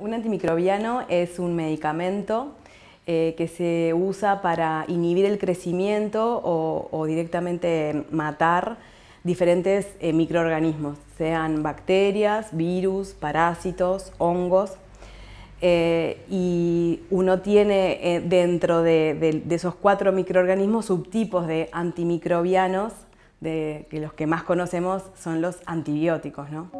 Un antimicrobiano es un medicamento eh, que se usa para inhibir el crecimiento o, directamente matar diferentes eh, microorganismos, sean bacterias, virus, parásitos, hongos. Eh, y uno tiene eh, dentro de, esos cuatro microorganismos subtipos de antimicrobianos, de, que los que más conocemos son los antibióticos. ¿no?